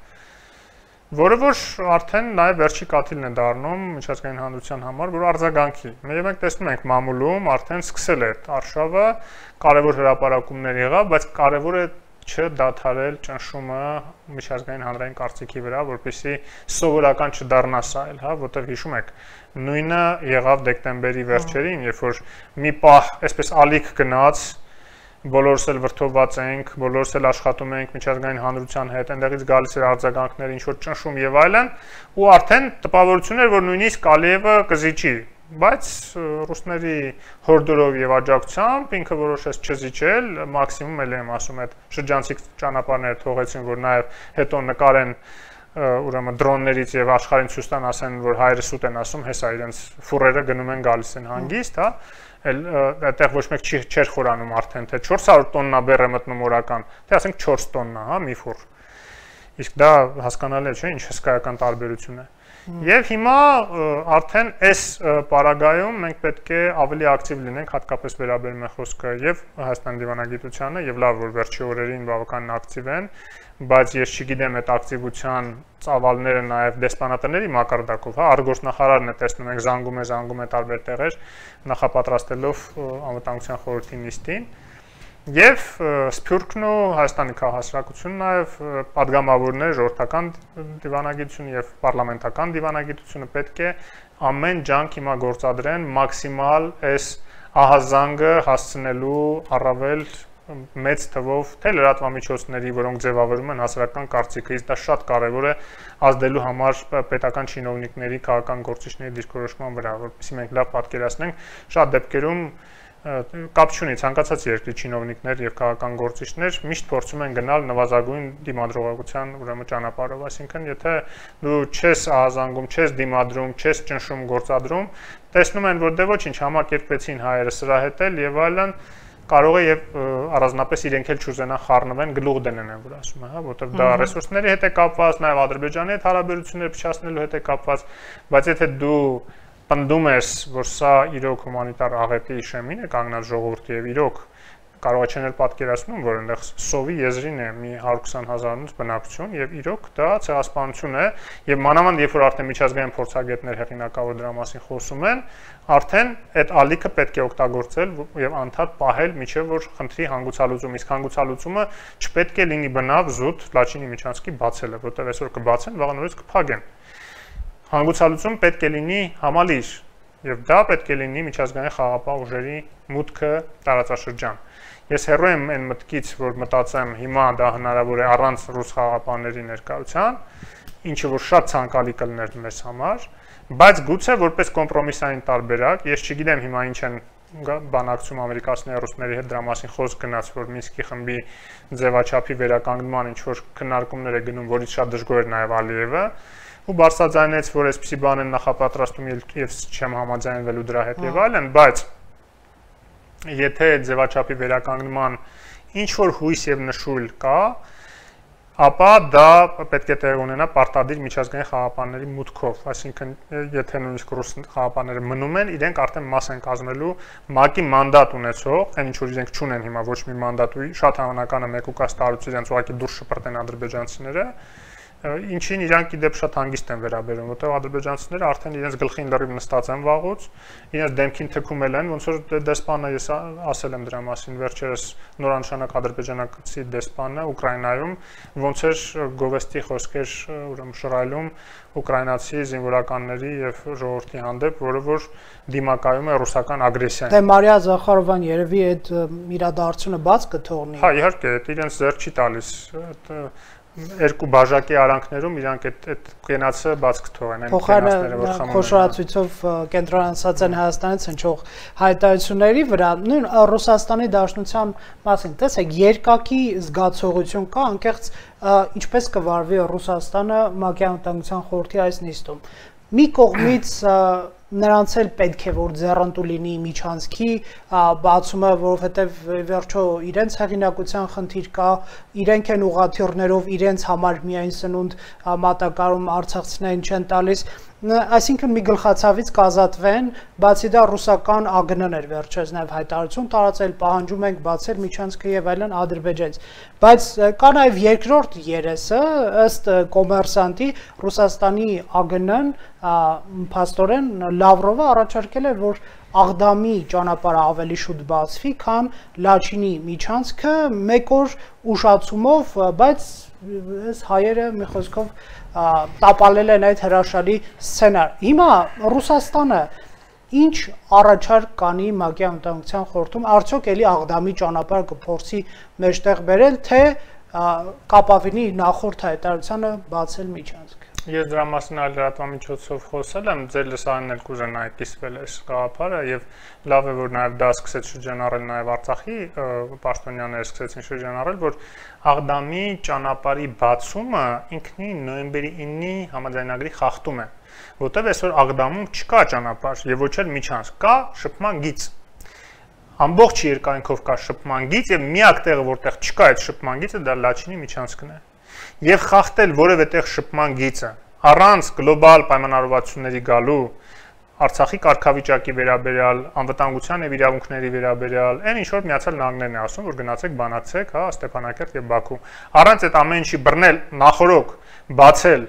որը որ արդեն նաև վերջի կաթիլն է դառնում միջազգային հանրության համար, որ արձագանքի։ Մենք մենք տեսնում ենք մամուլում արդեն սկսել է արշավը, կարևոր հրաապարակումներ եղավ, բայց կարևոր է չդադարել ճնշումը միջազգային հանրային կարծիքի վրա, որպեսզի սովորական չդառնա սա հա, որտեղ հիշում եք, նույնը եղավ դեկտեմբերի վերջերին, երբ որ մի պահ այսպես ալիք գնաց բոլորս էլ վրթովված ենք, բոլորս էլ աշխատում ենք միջազգային հանրության հետ, այնտեղից գալիս էր արձագանքներ, ինչ որ ճնշում եւ այլն, ու արդեն տպավորություն էր, որ նույնիսկ Ալիևը կզիջի բայց ռուսների հորդորով եւ աջակցությամբ ինքը որոշեց չզիջել, մաքսիմում էլ եմ ասում այդ շրջանցիկ ճանապարհները թողեցին, որ նաեւ հետո նկարեն ուրեմն դրոններից եւ աշխարհին ցույց տան ասեն, որ հայրը սուտ են ասում, հեսա իրենց ֆուրերը գնում են գալիս են հանգիստ, հա էլ այդտեղ ոչ մեկ չի չեր խորանում արդեն թե 400 տոննա բեռ է մտնում օրական, թե ասենք 4 տոննա, հա, մի ֆուր։ Իսկ դա հասկանալի է, չէ՞, ինչ հսկայական տարբերություն է։ Եվ հիմա արդեն այս պարագայում մենք պետք է ավելի ակտիվ լինենք, հատկապես վերաբերում է խոսքը եւ Հայաստան դիվանագիտությանը եւ լավ որ վերջի օրերին բավականին ակտիվ են, բայց ես չգիտեմ այդ ակտիվության ծավալները նաև դեսպանատների մակարդակով, հա, արգոսնախարարն է տեսնում ենք զանգում է, զանգում է տարբեր տեղեր նախապատրաստելով անվտանգության խորհրդի նիստին։ Եվ Սփյուռքն ու Հայաստանի քաղաքացիությունն նաև падգամավորներ, ժողովրդական դիվանագիտությունը եւ պարլամենտական դիվանագիտությունը պետք է ամեն ջանք հիմա գործադրեն մաքսիմալ այս ահազանգը հասցնելու առավել մեծ թվով թե լրատվամիջոցների, որոնք ձևավորում են հասարակական կարծիքը, իսկ դա շատ կարևոր է ազդելու համար պետական чиновниկների, քաղաքական գործիչների դիրքորոշման վրա, որպեսզի մենք լավ պատկերացնենք, շատ դեպքերում կապ չունի ցանկացած երկրի чиновниկներ եւ քաղաքական գործիչներ միշտ փորձում են գնալ նվազագույն դիմադրողության ուրեմն ճանապարհով, այսինքն եթե դու չես ահազանգում, չես դիմադրում, չես ճնշում գործադրում, տեսնում են որ դե ոչինչ համակերպեցին հայերը սրա հետ էլ եւ այլն, այլ կարող է եւ առանձնապես իրենք էլ չուզենան խառնվեն գլուխ դնեն են որ ասում է, հա, որովհետեւ դա ռեսուրսների հետ է կապված, նաեւ Ադրբեջանի հետ հարաբերությունները փչացնելու հետ է կապված, բայց եթե դու պնդում ես, որ սա իրոք հումանիտար աղետի շեմին է կանգնած ժողովուրդի եւ իրոք կարող է չնել պատկերացնում, որ այնտեղ սովի եզրին է մի 120 հազարանոց բնակություն եւ իրոք դա ցեղասպանություն է եւ մանավանդ երբ որ արդեն միջազգային փորձագետներ հեղինակավոր դրա մասին խոսում են, արդեն այդ ալիքը պետք է օգտագործել եւ անդադ պահել միջև որ խնդրի հանգուցալուծում, իսկ հանգուցալուծումը չպետք է լինի բնավ զուտ Լաչինի միջանցքի բացելը, որտեղ այսօր կբացեն, վաղ նորից կփակեն հանգուցալուծում պետք է լինի համալիր եւ դա պետք է լինի միջազգային խաղապահ ուժերի մուտքը տարածաշրջան։ Ես հեռու եմ այն մտքից, որ մտածեմ հիմա դա հնարավոր է առանց ռուս խաղապանների ներկայության, ինչը որ շատ ցանկալի կլներ մեզ համար, բայց գուցե որպես կոմպրոմիսային տարբերակ, ես չգիտեմ հիմա ինչ են բանակցում ամերիկացիների ռուսների հետ դրա մասին խոսք գնաց, որ Մինսկի խմբի ձևաչափի վերականգնման ինչ որ քննարկումներ է գնում, որից շատ դժգոհ էր նաև Ալիևը, ու բարձրաձայնեց, որ այսպիսի բան են նախապատրաստում եւ չեմ համաձայնվելու դրա հետ եւ այլն, բայց եթե ձևաչափի վերականգնման ինչ որ հույս եւ նշույլ կա, ապա դա պետք է տեղ ունենա պարտադիր միջազգային խաղապանների մուտքով, այսինքն եթե նույնիսկ ռուս խաղապանները մնում են, իրենք արդեն մաս են կազմելու ՄԱԿ-ի մանդատ ունեցող, այն ինչ որ իրենք չունեն հիմա ոչ մի մանդատ ու շատ հավանական է մեկ ու կաս տարուց իրենց ուղակի դուրս շպրտեն ադրբեջանցիները, ինչին իրանք իդեպ շատ հանգիստ են վերաբերում, որտեղ ադրբեջանցիները արդեն իրենց գլխին լրիվ նստած են վաղուց, իրենց դեմքին թքում են, ոնց որ դեսպանը ես ասել եմ դրա մասին վերջերս նորանշանակ ադրբեջանակցի դեսպանը Ուկրաինայում, ոնց էր գովեստի խոսքեր ուրեմն շռայլում ուկրաինացի զինվորականների եւ ժողովրդի հանդեպ, որը որ դիմակայում է ռուսական ագրեսիային։ Դե Մարիա Զախարովան երևի այդ իրադարձությունը բաց կթողնի։ Հա, իհարկե, դա իրենց ձեռ չի տալիս երկու բաժակի արանքներում իրանք այդ այդ կենացը բաց կթողեն այն կենացները որ խմում են խոշորացույցով կենտրոնացած են Հայաստանից հնչող հայտարարությունների վրա նույն Ռուսաստանի Դաշնության մասին տեսեք երկակի զգացողություն կա անկեղծ ինչպես կվարվի Ռուսաստանը ՄԱԿ-ի անվտանգության խորհրդի այս նիստում մի կողմից նրանց էլ պետք է որ ձեռնտու լինի միջանցքի բացումը, որովհետև վերջո իրենց հեղինակության խնդիր կա, իրենք են ուղաթիռներով իրենց համար միայն սնունդ մատակարում արցախցիներին չեն տալիս, այսինքն մի գլխացավից կազատվեն, բացի դա ռուսական ԱԳՆ-ն էր վերջերս նաև հայտարարություն տարածել, պահանջում ենք բացել միջանցքը եւ այլն Ադրբեջանից։ Բայց կա նաև երկրորդ երեսը, ըստ կոմերսանտի Ռուսաստանի ԱԳՆ-ն փաստորեն Լավրովը առաջարկել է, որ Աղդամի ճանապարհը ավելի շուտ բացվի, քան Լաչինի միջանցքը մեկ օր ուշացումով, բայց այս հայերը մի խոսքով տապալել են այդ հրաշալի սցենար։ Հիմա Ռուսաստանը ինչ առաջարկ կանի ՄԱԿ-ի անվտանգության խորհրդում, արդյոք էլի Աղդամի ճանապարհը կփորձի մեջտեղ բերել, թե կապավինի նախորդ հայտարարությանը բացել միջանցք։ Ես դրա մասին այլ լրատվամիջոցով խոսել եմ, ձեր լսարանն էլ կուզենայի կիսվել այս գաղափարը եւ լավ է որ նաեւ դա սկսեց շրջանառել նաեւ Արցախի պաշտոնյաները սկսեցին շրջանառել, որ Աղդամի ճանապարհի բացումը ինքնին նոյեմբերի 9-ի համաձայնագրի խախտում է, որտեղ այսօր Աղդամում չկա ճանապարհ եւ ոչ էլ միջանց, կա շփման գիծ ամբողջ երկայնքով կա շփման գիծ եւ միակ տեղը որտեղ չկա այդ շփման գիծը դա Լաչինի միջանցքն է եւ խախտել որևէ տեղ շփման գիծը առանց գլոբալ պայմանավորվածությունների գալու Արցախի կարգավիճակի վերաբերյալ, անվտանգության եւ իրավունքների վերաբերյալ, այն ինչ որ Միացյալ Նահանգներն է ասում, որ գնացեք բանացեք, հա, Ստեփանակերտ եւ Բաքու։ Առանց այդ ամեն ինչի բռնել, նախորոք բացել,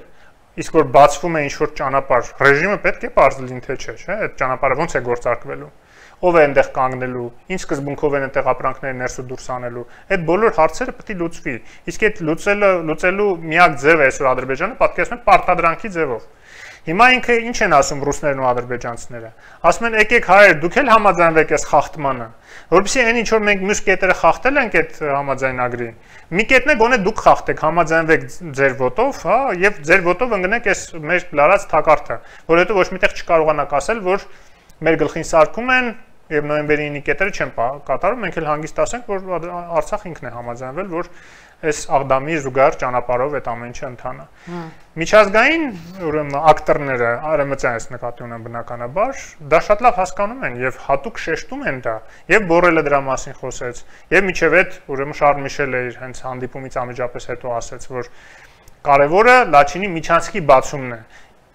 իսկ որ բացվում է ինչ որ ճանապարհ, ռեժիմը պետք է բարձ լինի թե չէ, չէ՞, այդ ճանապարհը ոնց է գործարկվելու ով է այնտեղ կանգնելու, ինչ սկզբունքով են այնտեղ ապրանքները ներս ու դուրս անելու։ Այդ բոլոր հարցերը պետք է լուծվի։ Իսկ այդ լուծելը լուծելու միակ ձևը այսօր Ադրբեջանը պատկերացնում է պարտադրանքի ձևով։ Հիմա ինքը ինչ են ասում ռուսներն ու ադրբեջանցիները։ Ասում են եկեք հայեր, դուք էլ համաձայնվեք այս խախտմանը, որովհետեւ այն ինչ որ մենք մյուս կետերը խախտել ենք այդ համաձայնագրի, մի կետն է գոնե դուք խախտեք, համաձայնվեք ձեր ոտով, հա, եւ ձեր ոտով ընկնեք այս մեր լարած թակարդը, որովհետեւ ոչ միտեղ չկարողանաք ասել, որ մեր գլխին սարկում են եւ նոյեմբերի 9-ի կետերը չեն կատարում, մենք էլ հանգիստ ասենք, որ Արցախ ինքն է համաձայնվել, որ այս Աղդամի զուգահեռ ճանապարհով այդ ամեն ինչը ընթանա։ Միջազգային ուրեմն ակտորները արեմցյան այս նկատի ունեն բնականաբար, դա շատ լավ հասկանում են եւ հատուկ շեշտում են դա։ Եվ Բորելը դրա մասին խոսեց, եւ միջև այդ ուրեմն Շարլ Միշելը իր հենց հանդիպումից անմիջապես հետո ասեց, որ կարևորը Լաչինի միջանցքի բացումն է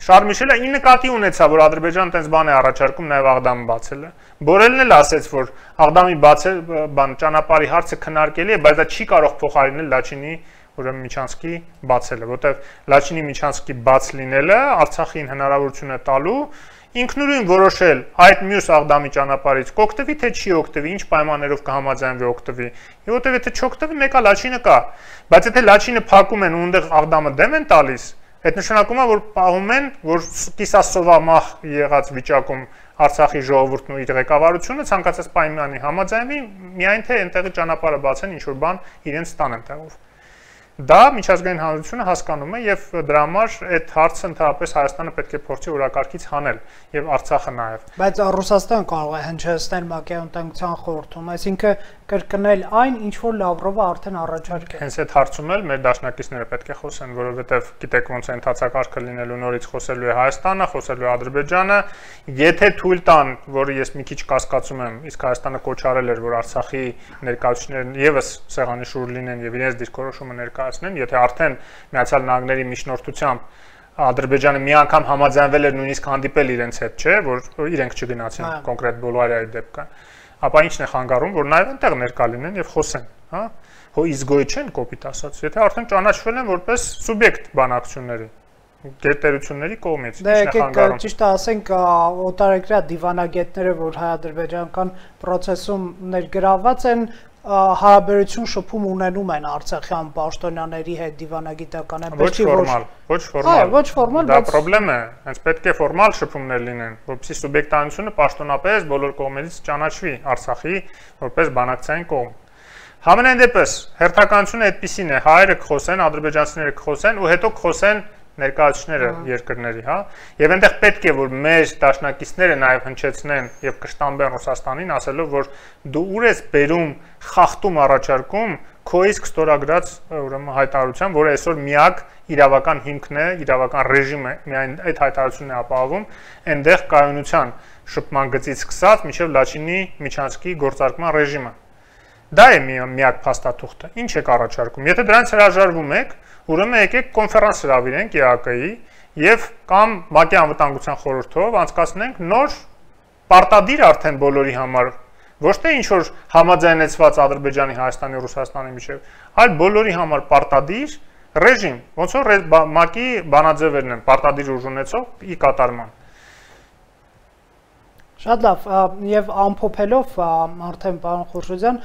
Շարլ Միշելը ի նկատի ունեցա, որ Ադրբեջանը տենց բան է առաջարկում նաև Աղդամը բացելը։ Բորելն էլ ասեց, որ Աղդամի բացել բան ճանապարհի հարցը քննարկելի է, բայց դա չի կարող փոխարինել Լաչինի ուրեմն Միչանսկի բացելը, որտեղ Լաչինի Միչանսկի բաց լինելը Արցախին հնարավորություն է տալու ինքնուրույն որոշել այդ մյուս Աղդամի ճանապարհից կօգտվի թե չի օգտվի, ինչ պայմաններով կհամաձայնվի օգտվի։ Եվ որտեղ եթե չօգտվի, մեկա Լաչինը կա։ Բայց եթե Լաչինը փակում են ու այնտեղ Աղդամը դեմ են տալիս, Այդ նշանակում է, որ պահում են, որ կիսասովամահ եղած վիճակում Արցախի ժողովուրդն ու իր ղեկավարությունը ցանկացած պայմանի համաձայնվի, միայն թե այնտեղի ճանապարհը բացեն ինչ որ բան իրենց տանեն տեղով։ Դա միջազգային հանրությունը հասկանում է եւ դրա համար այդ հարցը ընդհանրապես Հայաստանը պետք է փորձի օրակարգից հանել եւ Արցախը նաեւ։ Բայց Ռուսաստանը կարող է հնչեցնել ՄԱԿ-ի ընտանեկան խորհրդում, այսինքն կրկնել այն, ինչ որ Լավրովը արդեն առաջարկել Հենց այդ հարցում էլ մեր դաշնակիցները պետք է խոսեն, որովհետեւ գիտեք ոնց է ընթացակարգը լինելու նորից խոսելու է Հայաստանը, խոսելու է Ադրբեջանը, եթե թույլ տան, որը ես մի քիչ կասկածում եմ, իսկ Հայաստանը կոչարել էր, որ Արցախի ներկայացուցիչներն եւս սեղանի շուր լինեն եւ իրենց դիսկորոշումը ներկայ ներկայացնեն, եթե արդեն Միացյալ Նահանգների միջնորդությամբ Ադրբեջանը մի անգամ համաձայնվել էր նույնիսկ հանդիպել իրենց հետ, չէ, որ իրենք չգնացին կոնկրետ Բոլգարիայի դեպքը։ Ապա ի՞նչն է խանգարում, որ նաև այնտեղ ներկա լինեն եւ խոսեն, հա? Հո իզգոյ չեն կոպիտ ասած, եթե արդեն ճանաչվել են որպես սուբյեկտ բանակցությունների գերտերությունների կողմից Դե եկեք ճիշտ ասենք օտարերկրյա դիվանագետները, որ հայ-ադրբեջանական process-ում ներգրաված են, հարաբերություն շփում ունենում են Արցախյան պաշտոնյաների հետ դիվանագիտական են ոչ ֆորմալ ոչ ֆորմալ այո ոչ ֆորմալ դա խնդրեմ է հենց պետք է ֆորմալ շփումներ լինեն որովհետեւ սուբյեկտանությունը պաշտոնապես բոլոր կողմերից ճանաչվի Արցախի որպես բանակցային կողմ Համենայն դեպս հերթականությունը այդպեսին է. Հայերը կխոսեն ադրբեջանցիները կխոսեն ու հետո կխոսեն ներկայացուցիչները երկրների, հա։ Եվ այնտեղ պետք է որ մեր դաշնակիցները նաև հնչեցնեն եւ կշտամբեն Ռուսաստանին, ասելով որ դու ուր ես բերում խախտում առաջարկում քո իսկ ստորագրած ուրեմն հայտարարության, որը այսօր միակ իրավական հիմքն է, իրավական ռեժիմը, միայն այդ հայտարարությունն է ապահովում, այնտեղ կայունության շփման գծից սկսած մինչև Լաչինի միջանցքի գործարկման ռեժիմը։ Դա է միակ փաստաթուղթը։ Ինչ եք առաջարկում։ Եթե դրանից հրաժարվում եք, ուրեմն եկեք կոնֆերանս հրավիրենք ԵԱԿ-ի եւ կամ ՄԱԿ-ի անվտանգության խորհրդով անցկացնենք նոր պարտադիր արդեն բոլորի համար ոչ թե ինչ որ համաձայնեցված Ադրբեջանի, Հայաստանի, Ռուսաստանի միջև, այլ բոլորի համար պարտադիր ռեժիմ, ոնց որ ՄԱԿ-ի բանաձևերն են պարտադիր ուժ ունեցող ի կատարման։ Շատ լավ, եւ ամփոփելով արդեն պարոն Խորշոդյան,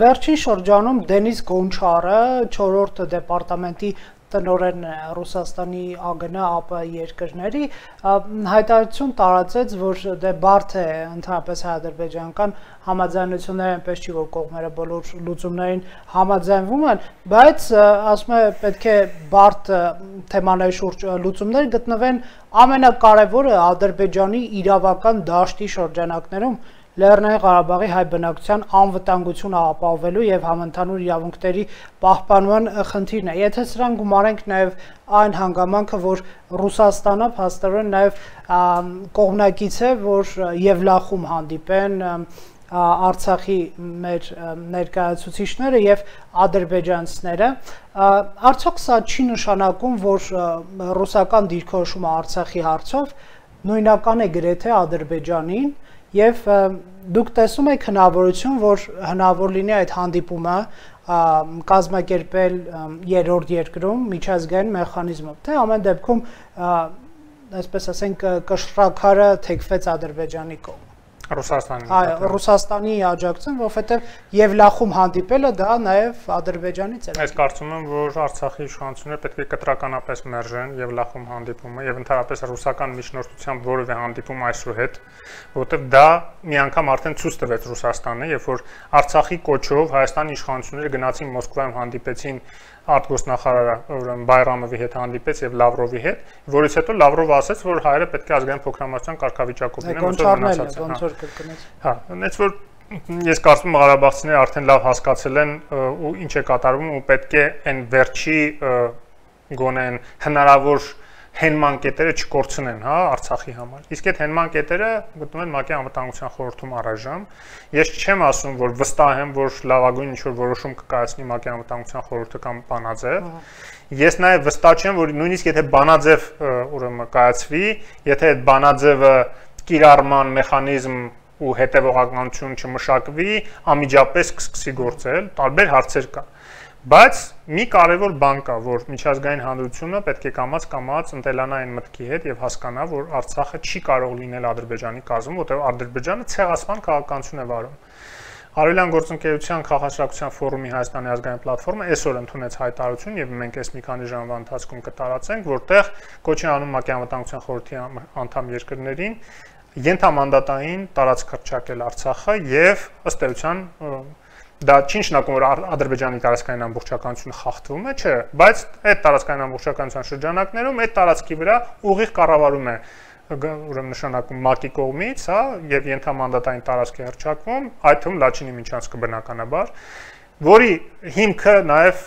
վերջին շրջանում Դենիս Գոնչարը 4-րդ դեպարտամենտի տնորեն Ռուսաստանի ԱԳՆ ԱՊ երկրների հայտարարություն տարածեց, որ դե բարդ է ընդհանրապես հայ-ադրբեջանական համաձայնությունները այնպես չի որ կողմերը բոլոր լուծումներին համաձայնվում են, բայց ասում է պետք է բարդ թեմաների շուրջ լուծումներ գտնվեն ամենակարևորը Ադրբեջանի իրավական դաշտի շրջանակներում Լեռնային Ղարաբաղի հայ բնակության անվտանգությունը ապահովելու եւ համընդհանուր իրավունքների պահպանման խնդիրն է։ Եթե սրան գումարենք նաեւ այն հանգամանքը, որ Ռուսաստանը փաստորեն նաեւ կողմնակից է, որ Եվլախում հանդիպեն Արցախի մեր ներկայացուցիչները եւ ադրբեջանցիները արդյոք սա չի նշանակում որ ռուսական դիրքորոշումը Արցախի հարցով նույնական է գրեթե Ադրբեջանին եւ դուք տեսում եք հնարավորություն, որ հնարավոր լինի այդ հանդիպումը կազմակերպել երրորդ երկրում միջազգային մեխանիզմով, թե ամեն դեպքում այսպես ասենք կշռակարը թեքվեց Ադրբեջանի կողմ։ Ռուսաստանի։ Այո, Ռուսաստանի աջակցություն, որովհետև Եվլախում հանդիպելը դա նաև Ադրբեջանից է։ Ես կարծում եմ, որ Արցախի իշխանությունները պետք է կտրականապես մերժեն Եվլախում հանդիպումը եւ ընդհանրապես ռուսական միջնորդությամբ որևէ հանդիպում այսուհետ, որովհետև դա մի անգամ արդեն ցույց տվեց Ռուսաստանը, երբ որ Արցախի կոչով Հայաստանի իշխանությունները գնացին Մոսկվայում հանդիպեցին արտգոսնախարարը ուրեմն Բայրամովի հետ հանդիպեց եւ Լավրովի հետ, որից հետո Լավրովը ասաց, որ հայերը պետք է ազգային փոքրամասնության կարգավիճակով լինեն, ոնց որ մնացած են։ Ոնց որ կրկնեց։ Հա, այնց որ ես կարծում եմ Ղարաբաղցիները արդեն լավ հասկացել են ու ինչ է կատարվում ու պետք է այն վերջի գոնե հնարավոր հենման կետերը չկորցնեն, հա, Արցախի համար։ Իսկ այդ հենման կետերը գտնում են ՄԱԿ-ի անվտանգության խորհրդում առայժմ։ Ես չեմ ասում, որ վստահ եմ, որ լավագույն ինչ-որ որոշում կկայացնի ՄԱԿ-ի անվտանգության խորհուրդը կամ բանաձև։ Ես նաև վստահ չեմ, որ նույնիսկ եթե բանաձև ուրեմն կայացվի, եթե այդ բանաձևը կիրառման մեխանիզմ ու հետևողականություն չմշակվի, անմիջապես կսկսի գործել, տարբեր հարցեր կան։ Բայց մի կարևոր բան կա, որ միջազգային հանրությունը պետք է կամած կամած ընտելանա այն մտքի հետ եւ հասկանա, որ Արցախը չի կարող լինել Ադրբեջանի կազմում, որտեղ Ադրբեջանը ցեղասպան քաղաքականություն է վարում։ Արևելյան գործընկերության քաղաքաշարակության ֆորումի Հայաստանի ազգային պլատֆորմը այսօր ընդունեց հայտարարություն եւ մենք այս մի քանի ժամվա ընթացքում կտարածենք, որտեղ կոչ է անում ՄԱԿ-ի անվտանգության խորհրդի անդամ երկրներին ենթամանդատային տարածք հրճակել Արցախը եւ ըստ էության դա չի նշանակում որ Ադրբեջանի տարածքային ամբողջականությունը խախտվում է, չէ, բայց այդ տարածքային ամբողջականության շրջանակներում այդ տարածքի վրա ուղիղ կառավարում է ուրեմն նշանակում ՄԱԿ-ի կողմից, հա, եւ ենթամանդատային տարածքի հրճակվում, այդ թվում Լաչինի միջանցքը բնականաբար, որի հիմքը նաեւ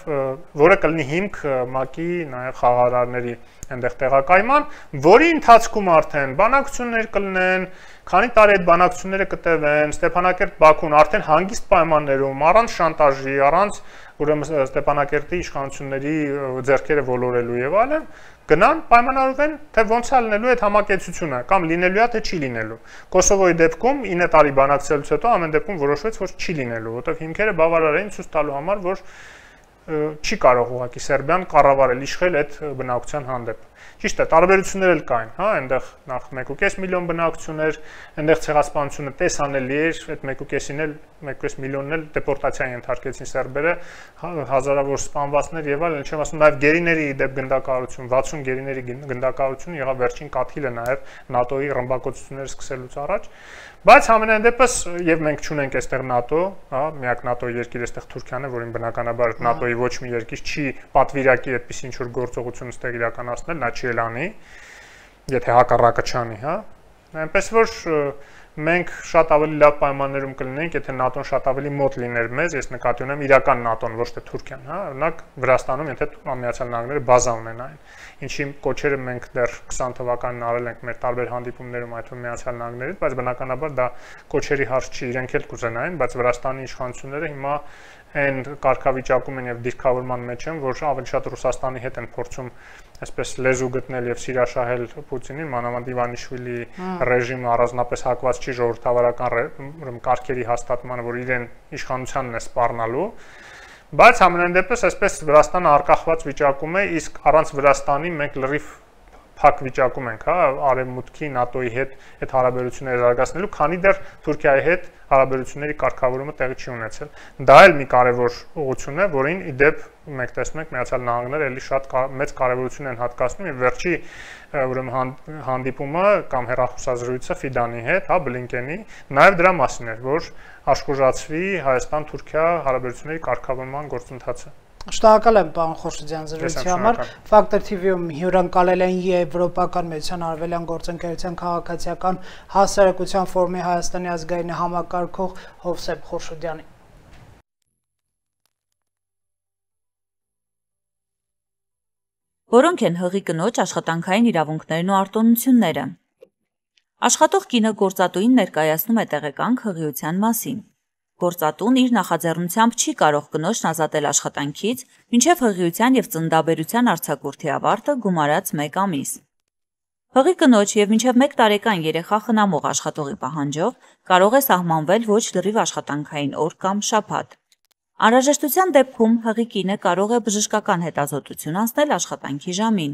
որը կլինի հիմք ՄԱԿ-ի նաեւ խաղարարների այնտեղ տեղակայման, որի ընթացքում արդեն բանակցություններ կլինեն, քանի տարի այդ բանակցությունները կտևեն, Ստեփանակերտ Բաքուն արդեն հանգիստ պայմաններում, առանց շանտաժի, առանց ուրեմն Ստեփանակերտի իշխանությունների ձեռքերը ոլորելու եւ այլն, գնան պայմանավորվեն, թե ոնց է լինելու այդ համակեցությունը կամ լինելու է թե չի լինելու։ Կոսովոյի դեպքում 9 տարի բանակցելուց հետո ամեն դեպքում որոշվեց, որ չի լինելու, որովհետև հիմքերը բավարար էին ցույց տալու համար, որ չի կարող ուղղակի Սերբիան կառավարել իշխել այդ բնակության հանդեպ։ Ճիշտ է, տարբերություններ էլ կային, հա, այնտեղ նախ 1.5 միլիոն բնակություններ, այնտեղ ցեղասպանությունը տեսանելի էր, այդ 1.5-ին էլ 1.5 միլիոնն էլ դեպորտացիա ենթարկեցին սերբերը, հա, հազարավոր սպանվածներ եւ այլն, չեմ ասում նաեւ գերիների դեպ գնդակահարություն, 60 գերիների գնդակահարություն եղավ վերջին կաթիլը նաեւ ՆԱՏՕ-ի ռմբակոծությունները սկսելուց առաջ։ Բայց համենայն դեպս եւ մենք ճունենք այստեղ ՆԱՏՕ, հա, միակ ՆԱՏՕ երկիր այստեղ Թուրքիան է, որին բնականաբար ՆԱՏՕ-ի ոչ մի երկիր չի պատվիրակի այդպես ինչ որ գործողություն ստեղ իրականացնել, նա չի ելանի, եթե հակառակը չանի, հա։ Այնպես որ մենք շատ ավելի լավ պայմաններում կլինենք, եթե ՆԱՏՕ-ն շատ ավելի մոտ լիներ մեզ, ես նկատի ունեմ իրական ՆԱՏՕ-ն, ոչ թե Թուրքիան, հա, օրինակ Վրաստանում, եթե Միացյալ Նահանգները բազա ունենային, ինչի կոչերը մենք դեռ 20 թվականին արել ենք մեր տարբեր հանդիպումներում այդ Միացյալ Նահանգներից, բայց բնականաբար դա կոչերի հարց չի, իրենք էլ կուզենային, բայց Վրաստանի իշխանությունները հիմա այն կարգավիճակում են եւ դիրքավորման մեջ են, որ ավելի շատ Ռուսաստանի հետ են փորձում այսպես լեզու գտնել եւ սիրաշահել Պուտինին, մանավանդ Իվանիշվիլի ռեժիմը առանձնապես հակված չի ժողովրդավարական ուրեմն կարգերի հաստատմանը, որ իրեն իշխանությանն է սպառնալու, բայց ամենայն դեպս այսպես Վրաստանը արկախված վիճակում է, իսկ առանց Վրաստանի մենք լրիվ փակ վիճակում ենք, հա, արևմուտքի ՆԱՏՕ-ի հետ այդ հարաբերությունները զարգացնելու, քանի դեռ Թուրքիայի հետ հարաբերությունների կարգավորումը տեղի չի ունեցել։ Դա էլ մի կարևոր ուղղություն է, որին ի դեպ մենք տեսնում ենք Միացյալ Նահանգները էլի շատ մեծ կարևորություն են հատկացնում եւ վերջի ուրեմն հանդիպումը կամ հերախոսազրույցը Ֆիդանի հետ, հա, Բլինկենի, նաեւ դրա մասին էր, որ աշխուժացվի Հայաստան-Թուրքիա հարաբերությունների կարգավորման գործընթացը։ Շնորհակալ եմ պարոն Խոշոդյան զրույցի համար։ Factor TV-ում հյուրընկալել են Եվրոպական միության արևելյան գործընկերության քաղաքացիական հասարակության ֆորումի Հայաստանի ազգային համակարգող Հովսեփ Խոշոդյանի։ Որոնք են հղի կնոջ աշխատանքային իրավունքներն ու արտոնությունները։ Աշխատող կինը գործատուին ներկայացնում է տեղեկանք հղիության մասին։ Գործատուն իր նախաձեռնությամբ չի կարող կնոջն ազատել աշխատանքից մինչև հղիության եւ ծննդաբերության արձակուրդի ավարտը գումարած 1 ամիս։ Հղի կնոջ եւ մինչև 1 տարեկան երեխա խնամող աշխատողի պահանջով կարող է սահմանվել ոչ լրիվ աշխատանքային օր կամ շաբաթ։ Անհրաժեշտության դեպքում հղի կինը կարող է բժշկական հետազոտություն անցնել աշխատանքի ժամին։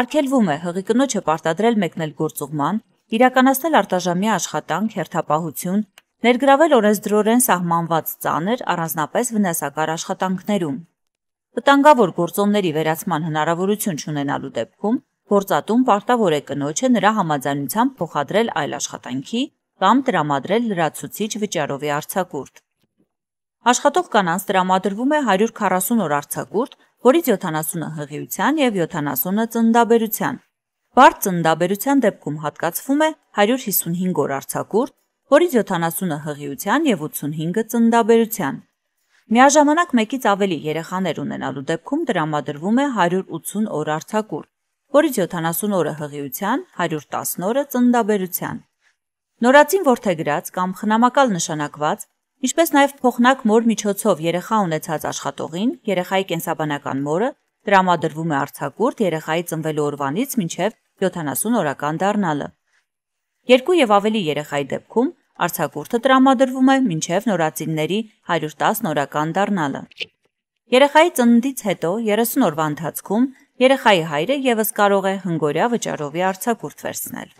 Արգելվում է հղի կնոջը պարտադրել մեկնել գործուղման, իրականացնել արտաժամյա աշխատանք, հերթապահություն, ներգրավել օրենսդրորեն սահմանված ծանր առանձնապես վնասակար աշխատանքներում։ Վտանգավոր գործոնների վերացման հնարավորություն չունենալու դեպքում գործատուն պարտավոր է կնոջը նրա համաձայնությամբ փոխադրել այլ աշխատանքի կամ տրամադրել լրացուցիչ վճարովի արձակուրդ։ Աշխատող կանանց տրամադրվում է 140 օր արձակուրդ, որից 70-ը հղիության եւ 70-ը ծննդաբերության։ Բարդ ծննդաբերության դեպքում հատկացվում է 155 օր արձակուրդ, որից 70-ը հղիության եւ 85-ը ծնդաբերության։ Միաժամանակ մեկից ավելի երեխաներ ունենալու դեպքում դրամադրվում է 180 օր արձակուրդ, որից 70 օրը հղիության, 110 օրը ծնդաբերության։ Նորածին ворթեգրած կամ խնամակալ նշանակված Ինչպես նաև փոխնակ մոր միջոցով երեխա ունեցած աշխատողին, երեխայի կենսաբանական մորը դրամադրվում է արցակուրտ երեխայի ծնվելու օրվանից մինչև 70 օրական դառնալը։ Երկու եւ ավելի երեխայի դեպքում արձակուրդը տրամադրվում է մինչև նորածինների 110 նորական դառնալը։ Երեխայի ծննդից հետո 30 օրվա ընթացքում երեխայի հայրը եւս կարող է հնգորյա վճարովի արձակուրդ վերցնել։